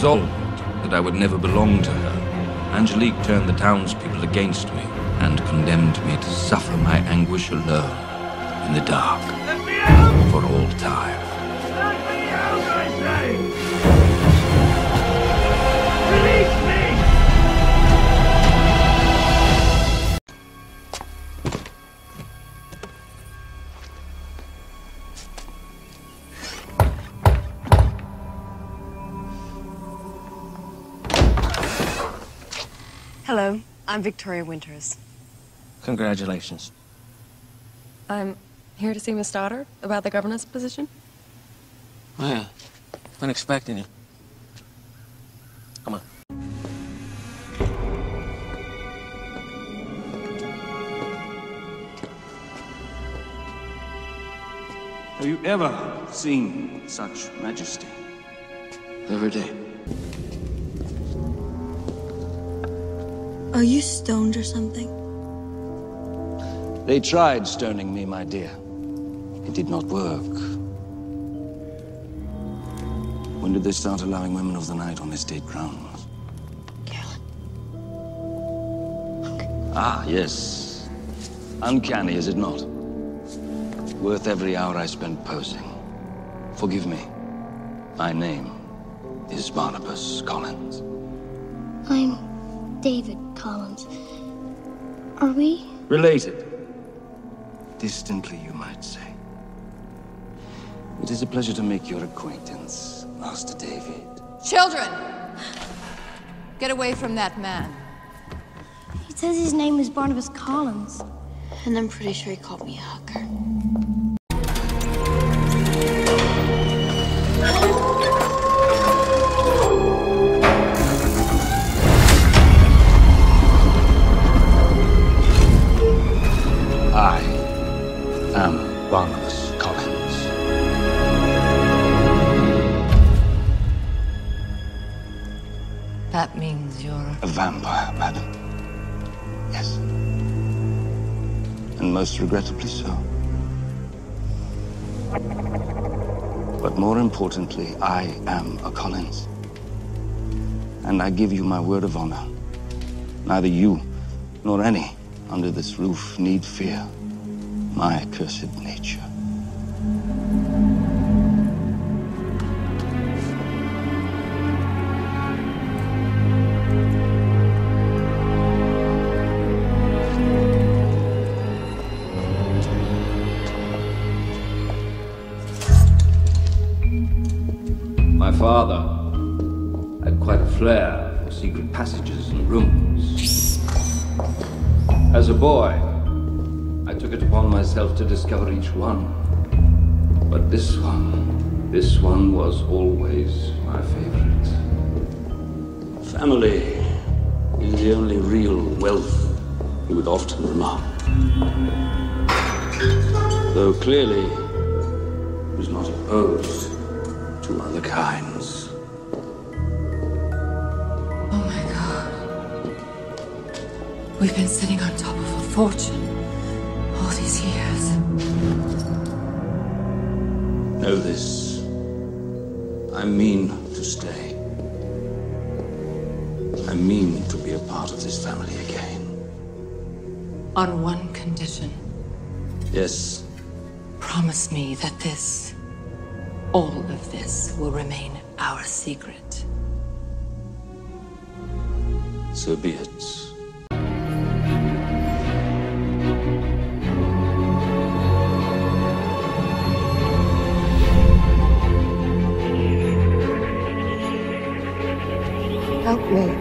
resolved that I would never belong to her, Angelique turned the townspeople against me and condemned me to suffer my anguish alone in the dark for all time. Hello, I'm Victoria Winters. Congratulations. I'm here to see Miss Stoddard about the governess position. Oh, yeah. Been expecting you. Come on. Have you ever seen such majesty? Every day. Are you stoned or something? They tried stoning me, my dear. It did not work. When did they start allowing women of the night on estate grounds? Carolyn. Ah, yes. Uncanny, is it not? Worth every hour I spent posing. Forgive me. My name is Barnabas Collins. I'm David Collins. Are we? Related. Distantly, you might say. It is a pleasure to make your acquaintance, Master David. Children! Get away from that man. He says his name is Barnabas Collins. And I'm pretty sure he called me a hooker. You're. A vampire, madam. Yes. And most regrettably so. But more importantly, I am a Collins. And I give you my word of honor. Neither you nor any under this roof need fear my accursed nature. Father had quite a flair for secret passages and rooms. As a boy, I took it upon myself to discover each one. But this one, this one was always my favorite. Family is the only real wealth, he would often remark. Though clearly, he was not opposed to other kinds. Oh my god. We've been sitting on top of a fortune all these years. Know this. I mean to stay. I mean to be a part of this family again. On one condition. Yes, Promise me that this, all of this, will remain our secret. so be it. Help me.